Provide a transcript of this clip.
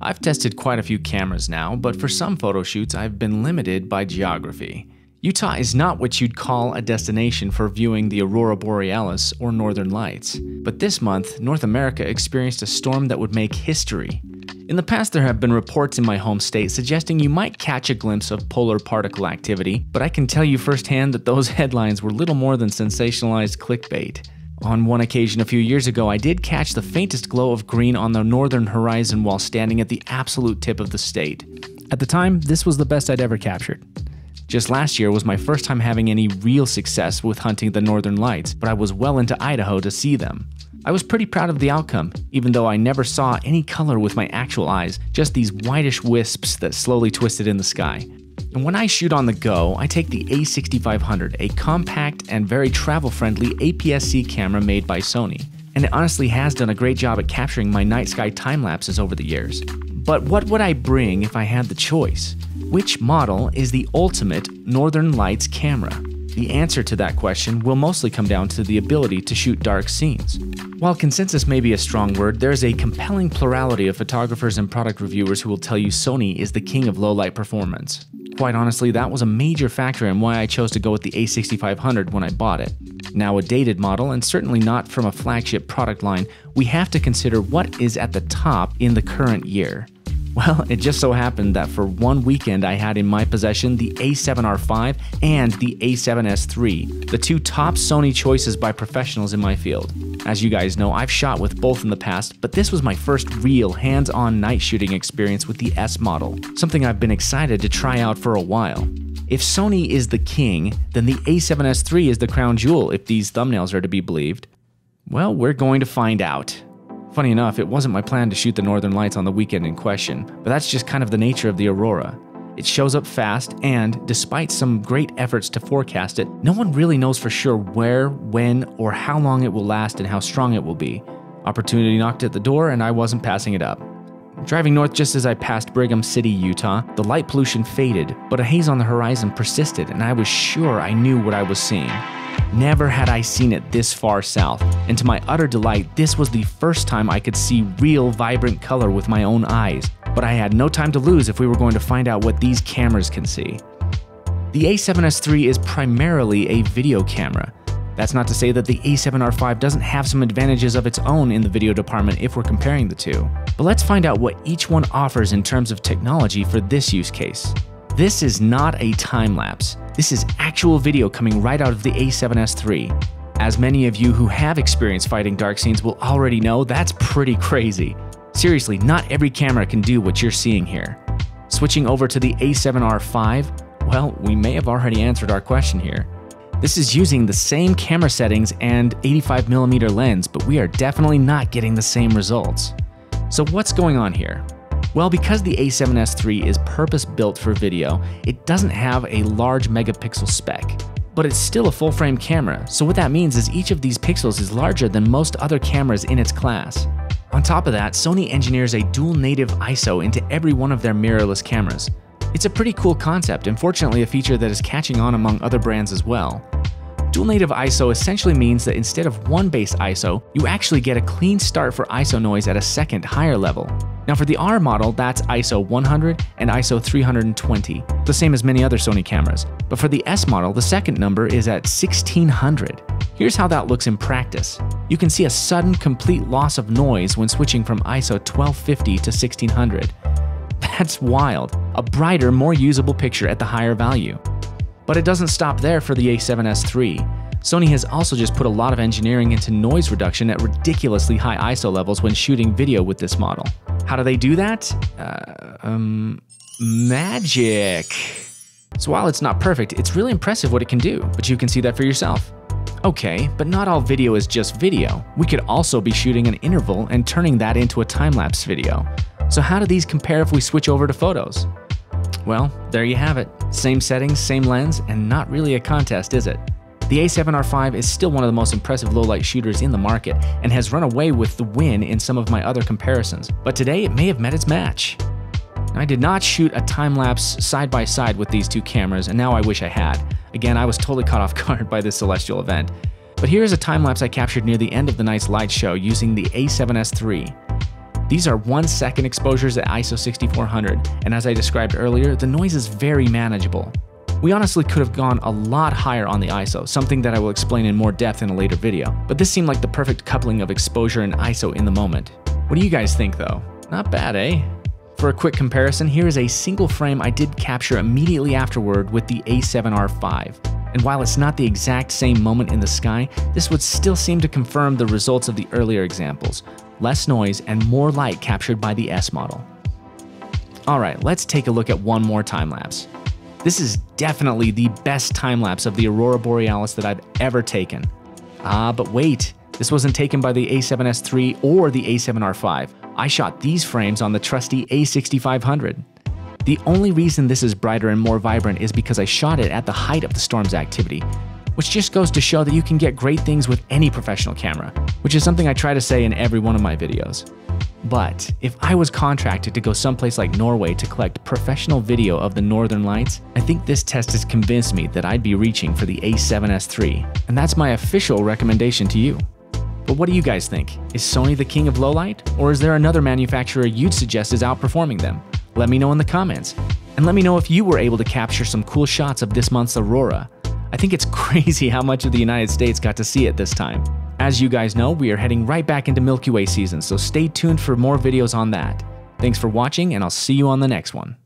I've tested quite a few cameras now, but for some photo shoots I've been limited by geography. Utah is not what you'd call a destination for viewing the aurora borealis or northern lights, but this month North America experienced a storm that would make history. In the past, there have been reports in my home state suggesting you might catch a glimpse of polar particle activity, but I can tell you firsthand that those headlines were little more than sensationalized clickbait. On one occasion a few years ago, I did catch the faintest glow of green on the northern horizon while standing at the absolute tip of the state. At the time, this was the best I'd ever captured. Just last year was my first time having any real success with hunting the northern lights, but I was well into Idaho to see them. I was pretty proud of the outcome, even though I never saw any color with my actual eyes, just these whitish wisps that slowly twisted in the sky. And when I shoot on the go, I take the a6500, a compact and very travel-friendly APS-C camera made by Sony. And it honestly has done a great job at capturing my night sky time lapses over the years. But what would I bring if I had the choice? Which model is the ultimate Northern Lights camera? The answer to that question will mostly come down to the ability to shoot dark scenes. While consensus may be a strong word, there is a compelling plurality of photographers and product reviewers who will tell you Sony is the king of low light performance. Quite honestly, that was a major factor in why I chose to go with the A6500 when I bought it. Now a dated model, and certainly not from a flagship product line, we have to consider what is at the top in the current year. Well, it just so happened that for one weekend I had in my possession the A7R5 and the A7S3, the two top Sony choices by professionals in my field. As you guys know, I've shot with both in the past, but this was my first real hands-on night shooting experience with the S model, something I've been excited to try out for a while. If Sony is the king, then the A7S3 is the crown jewel if these thumbnails are to be believed. Well, we're going to find out. Funny enough, it wasn't my plan to shoot the northern lights on the weekend in question, but that's just kind of the nature of the aurora. It shows up fast, and despite some great efforts to forecast it, no one really knows for sure where, when, or how long it will last and how strong it will be. Opportunity knocked at the door, and I wasn't passing it up. Driving north just as I passed Brigham City, Utah, the light pollution faded, but a haze on the horizon persisted, and I was sure I knew what I was seeing. Never had I seen it this far south, and to my utter delight, this was the first time I could see real vibrant color with my own eyes. But I had no time to lose if we were going to find out what these cameras can see. The A7S III is primarily a video camera. That's not to say that the A7R5 doesn't have some advantages of its own in the video department if we're comparing the two. But let's find out what each one offers in terms of technology for this use case. This is not a time lapse. This is actual video coming right out of the A7S III. As many of you who have experienced fighting dark scenes will already know, that's pretty crazy. Seriously, not every camera can do what you're seeing here. Switching over to the A7R5, well, we may have already answered our question here. This is using the same camera settings and 85mm lens, but we are definitely not getting the same results. So what's going on here? Well, because the A7S III is purpose built for video, it doesn't have a large megapixel spec. But it's still a full frame camera, so what that means is each of these pixels is larger than most other cameras in its class. On top of that, Sony engineers a dual native ISO into every one of their mirrorless cameras. It's a pretty cool concept and fortunately a feature that is catching on among other brands as well. Dual native ISO essentially means that instead of one base ISO, you actually get a clean start for ISO noise at a second higher level. Now for the R model, that's ISO 100 and ISO 320, the same as many other Sony cameras. But for the S model, the second number is at 1600. Here's how that looks in practice. You can see a sudden complete loss of noise when switching from ISO 1250 to 1600. That's wild. A brighter, more usable picture at the higher value. But it doesn't stop there for the A7S III. Sony has also just put a lot of engineering into noise reduction at ridiculously high ISO levels when shooting video with this model. How do they do that? Uh, um, magic. So while it's not perfect, it's really impressive what it can do, but you can see that for yourself. Okay, but not all video is just video. We could also be shooting an interval and turning that into a time-lapse video. So how do these compare if we switch over to photos? Well, there you have it. Same settings, same lens, and not really a contest, is it? The A7R5 is still one of the most impressive low-light shooters in the market and has run away with the win in some of my other comparisons, but today it may have met its match. I did not shoot a time-lapse side by side with these two cameras, and now I wish I had. Again, I was totally caught off guard by this celestial event. But here is a time-lapse I captured near the end of the night's light show using the A7S III. These are 1 second exposures at ISO 6400, and as I described earlier, the noise is very manageable. We honestly could have gone a lot higher on the ISO, something that I will explain in more depth in a later video, but this seemed like the perfect coupling of exposure and ISO in the moment. What do you guys think though? Not bad, eh? For a quick comparison, here is a single frame I did capture immediately afterward with the A7R5. And while it's not the exact same moment in the sky, this would still seem to confirm the results of the earlier examples, less noise and more light captured by the S model. Alright, let's take a look at one more time lapse. This is definitely the best time lapse of the Aurora Borealis that I've ever taken. Ah, but wait, this wasn't taken by the A7S III or the A7R5. I shot these frames on the trusty A6500. The only reason this is brighter and more vibrant is because I shot it at the height of the storm's activity, which just goes to show that you can get great things with any professional camera, which is something I try to say in every one of my videos. But if I was contracted to go someplace like Norway to collect professional video of the northern lights, I think this test has convinced me that I'd be reaching for the A7S III, and that's my official recommendation to you. But what do you guys think? Is Sony the king of lowlight, or is there another manufacturer you'd suggest is outperforming them? Let me know in the comments. And let me know if you were able to capture some cool shots of this month's aurora. I think it's crazy how much of the United States got to see it this time. As you guys know, we are heading right back into Milky Way season, so stay tuned for more videos on that. Thanks for watching, and I'll see you on the next one.